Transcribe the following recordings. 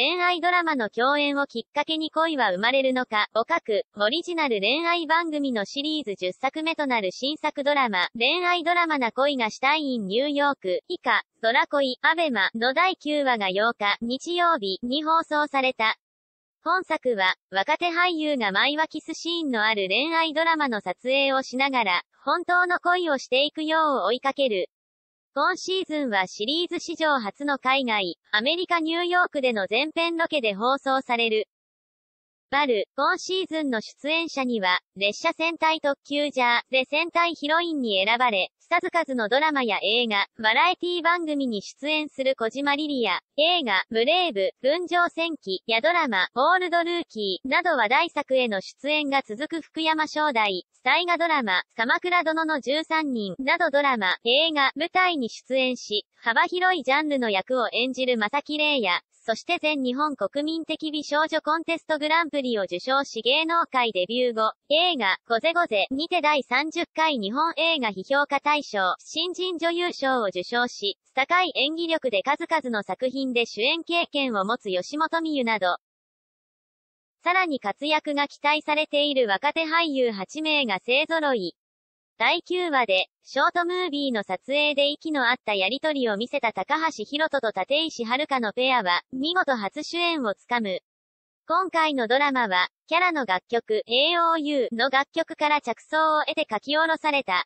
恋愛ドラマの共演をきっかけに恋は生まれるのか、を書く、オリジナル恋愛番組のシリーズ10作目となる新作ドラマ、恋愛ドラマな恋がしたいインニューヨーク、以下、ドラ恋、アベマの第9話が8日、日曜日に放送された。本作は、若手俳優が毎話キスシーンのある恋愛ドラマの撮影をしながら、本当の恋をしていくよう追いかける、今シーズンはシリーズ史上初の海外、アメリカ・ニューヨークでの全編ロケで放送される。バル、今シーズンの出演者には、列車戦隊特急ジャーで戦隊ヒロインに選ばれ、数々のドラマや映画、バラエティ番組に出演する小島リリア、映画、ブレイブ、群青戦記、やドラマ、オールドルーキー、など話題作への出演が続く福山正代、大河ドラマ、鎌倉殿の13人、などドラマ、映画、舞台に出演し、幅広いジャンルの役を演じる正木玲也、そして全日本国民的美少女コンテストグランプリを受賞し芸能界デビュー後、映画、ゴゼゴゼにて第30回日本映画批評家大賞、新人女優賞を受賞し、高い演技力で数々の作品で主演経験を持つ吉本美優など、さらに活躍が期待されている若手俳優8名が勢揃い。第9話で、ショートムービーの撮影で息の合ったやりとりを見せた高橋宏斗と立石遥のペアは、見事初主演をつかむ。今回のドラマは、キャラの楽曲、AOU の楽曲から着想を得て書き下ろされた。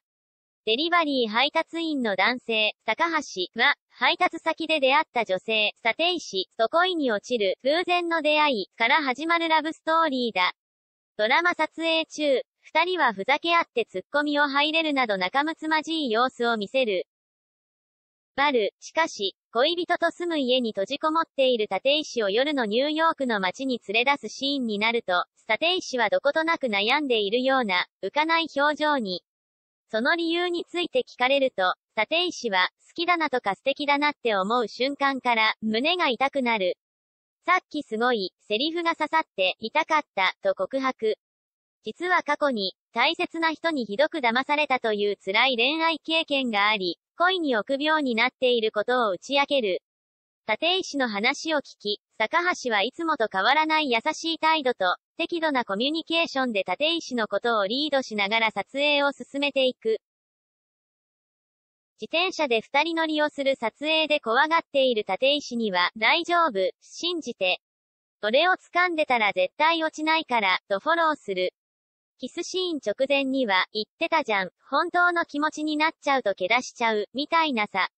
デリバリー配達員の男性、高橋は、配達先で出会った女性、立石と恋に落ちる、偶然の出会いから始まるラブストーリーだ。ドラマ撮影中、二人はふざけ合ってツッコミを入れるなど仲睦まじい様子を見せる。バル、しかし、恋人と住む家に閉じこもっている立石を夜のニューヨークの街に連れ出すシーンになると、立石はどことなく悩んでいるような、浮かない表情に。その理由について聞かれると、立石は、好きだなとか素敵だなって思う瞬間から、胸が痛くなる。さっきすごい、セリフが刺さって、痛かった、と告白。実は過去に、大切な人にひどく騙されたという辛い恋愛経験があり、恋に臆病になっていることを打ち明ける。立石の話を聞き、坂橋はいつもと変わらない優しい態度と、適度なコミュニケーションで立石のことをリードしながら撮影を進めていく。自転車で二人乗りをする撮影で怖がっている立石には、大丈夫、信じて。俺を掴んでたら絶対落ちないから、とフォローする。キスシーン直前には、言ってたじゃん、本当の気持ちになっちゃうとけ出しちゃう、みたいなさ。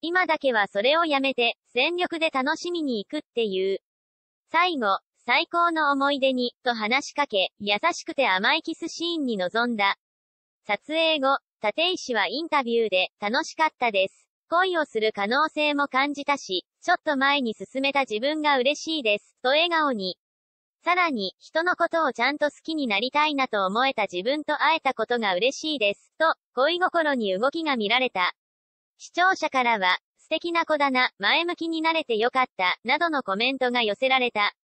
今だけはそれをやめて、全力で楽しみに行くっていう。最後、最高の思い出に、と話しかけ、優しくて甘いキスシーンに臨んだ。撮影後、立石はインタビューで、楽しかったです。恋をする可能性も感じたし、ちょっと前に進めた自分が嬉しいです、と笑顔に。さらに、人のことをちゃんと好きになりたいなと思えた自分と会えたことが嬉しいです。と、恋心に動きが見られた。視聴者からは、素敵な子だな、前向きになれてよかった、などのコメントが寄せられた。